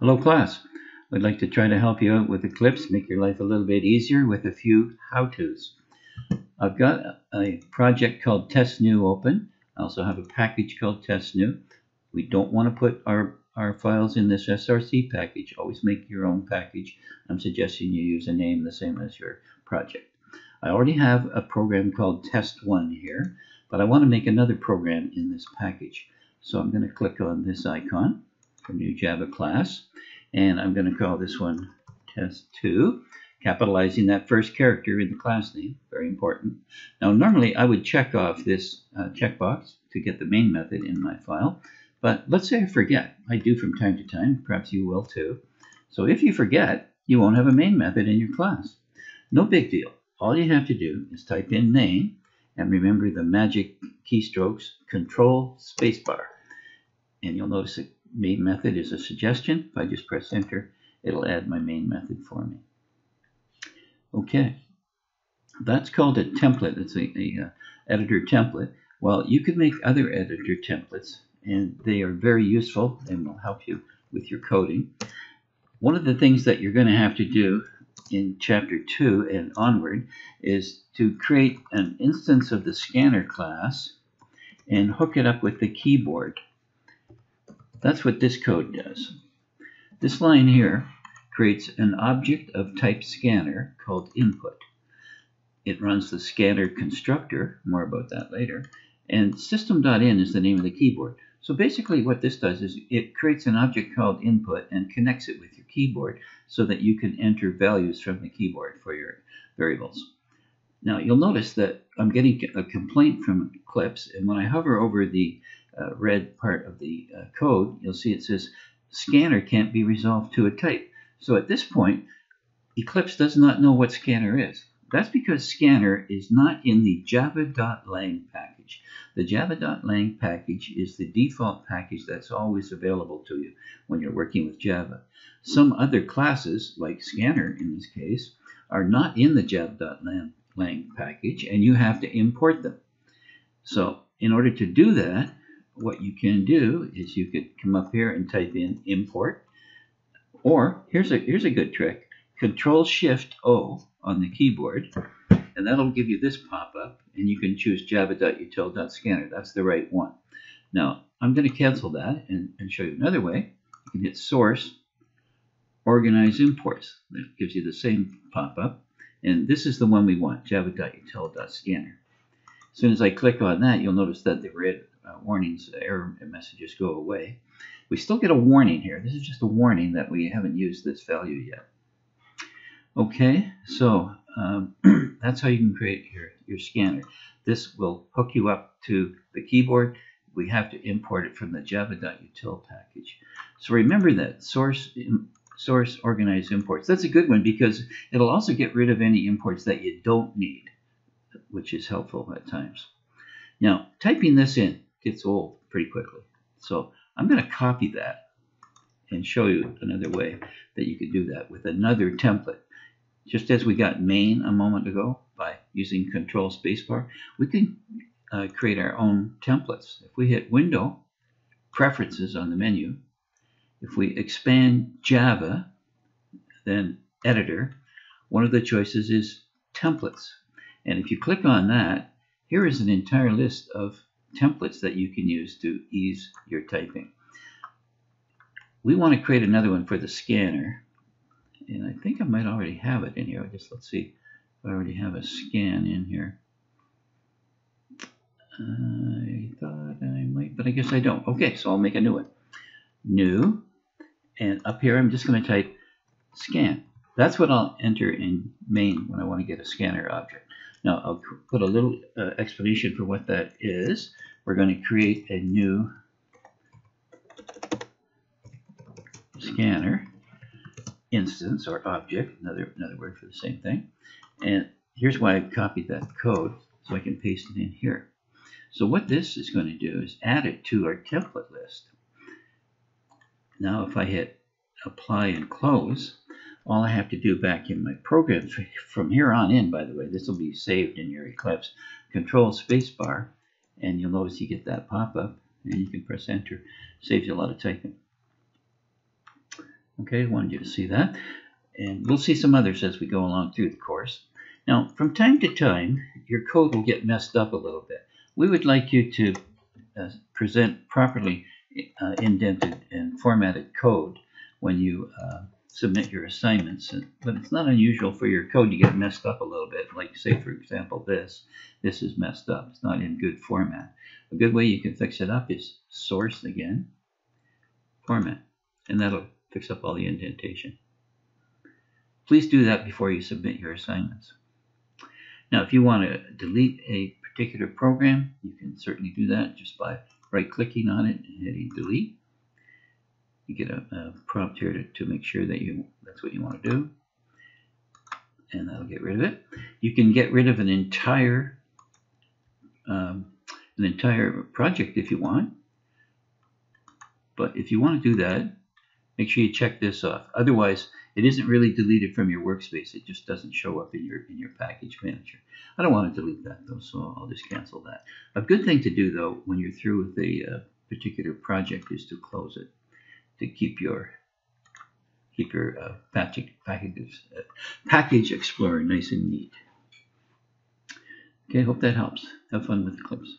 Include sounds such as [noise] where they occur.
Hello class. I'd like to try to help you out with Eclipse, make your life a little bit easier with a few how-tos. I've got a project called Test New open. I also have a package called Test New. We don't want to put our, our files in this SRC package. Always make your own package. I'm suggesting you use a name the same as your project. I already have a program called Test1 here, but I want to make another program in this package. So I'm going to click on this icon for new Java class. And I'm going to call this one test2, capitalizing that first character in the class name. Very important. Now, normally I would check off this uh, checkbox to get the main method in my file. But let's say I forget. I do from time to time. Perhaps you will too. So if you forget, you won't have a main method in your class. No big deal. All you have to do is type in main and remember the magic keystrokes control spacebar. And you'll notice that main method is a suggestion. If I just press enter, it'll add my main method for me. Okay, that's called a template. It's a, a uh, editor template. Well, you could make other editor templates, and they are very useful and will help you with your coding. One of the things that you're going to have to do in chapter 2 and onward is to create an instance of the scanner class and hook it up with the keyboard. That's what this code does. This line here creates an object of type scanner called input. It runs the scanner constructor, more about that later, and system.in is the name of the keyboard. So basically what this does is it creates an object called input and connects it with your keyboard so that you can enter values from the keyboard for your variables. Now you'll notice that I'm getting a complaint from Eclipse and when I hover over the uh, red part of the uh, code, you'll see it says scanner can't be resolved to a type. So at this point, Eclipse does not know what scanner is. That's because scanner is not in the java.lang package. The java.lang package is the default package that's always available to you when you're working with Java. Some other classes, like scanner in this case, are not in the java.lang package and you have to import them. So in order to do that, what you can do is you could come up here and type in import, or here's a here's a good trick: Control Shift O on the keyboard, and that'll give you this pop-up, and you can choose java.util.scanner. That's the right one. Now I'm going to cancel that and, and show you another way. You can hit Source, Organize Imports. That gives you the same pop-up, and this is the one we want: java.util.scanner. As soon as I click on that, you'll notice that the red warnings, error messages go away. We still get a warning here. This is just a warning that we haven't used this value yet. Okay, so um, [clears throat] that's how you can create your, your scanner. This will hook you up to the keyboard. We have to import it from the java.util package. So remember that source source organize imports. That's a good one because it'll also get rid of any imports that you don't need, which is helpful at times. Now, typing this in, gets old pretty quickly. So I'm going to copy that and show you another way that you could do that with another template. Just as we got main a moment ago by using control spacebar, we can uh, create our own templates. If we hit window, preferences on the menu, if we expand Java, then editor, one of the choices is templates. And if you click on that, here is an entire list of templates that you can use to ease your typing. We want to create another one for the scanner. And I think I might already have it in here. Just let's see if I already have a scan in here. I thought I might, but I guess I don't. Okay, so I'll make a new one. New. And up here, I'm just going to type scan. That's what I'll enter in main when I want to get a scanner object. Now, I'll put a little uh, explanation for what that is. We're going to create a new scanner instance or object, another, another word for the same thing. And here's why I copied that code so I can paste it in here. So what this is going to do is add it to our template list. Now if I hit apply and close, all I have to do back in my program [laughs] from here on in, by the way, this will be saved in your Eclipse, control spacebar, and you'll notice you get that pop-up, and you can press enter. Saves you a lot of typing. Okay, wanted you to see that. And we'll see some others as we go along through the course. Now, from time to time, your code will get messed up a little bit. We would like you to uh, present properly uh, indented and formatted code when you uh, submit your assignments. But it's not unusual for your code to get messed up a little bit. Like say, for example, this. This is messed up. It's not in good format. A good way you can fix it up is source again, format, and that'll fix up all the indentation. Please do that before you submit your assignments. Now, if you want to delete a particular program, you can certainly do that just by right-clicking on it and hitting delete. You get a, a prompt here to, to make sure that you that's what you want to do. And that'll get rid of it. You can get rid of an entire um, an entire project if you want. But if you want to do that, make sure you check this off. Otherwise, it isn't really deleted from your workspace. It just doesn't show up in your in your package manager. I don't want to delete that though, so I'll just cancel that. A good thing to do though when you're through with a uh, particular project is to close it to keep your keep your uh, package uh, package explorer nice and neat. Okay, hope that helps. Have fun with Eclipse.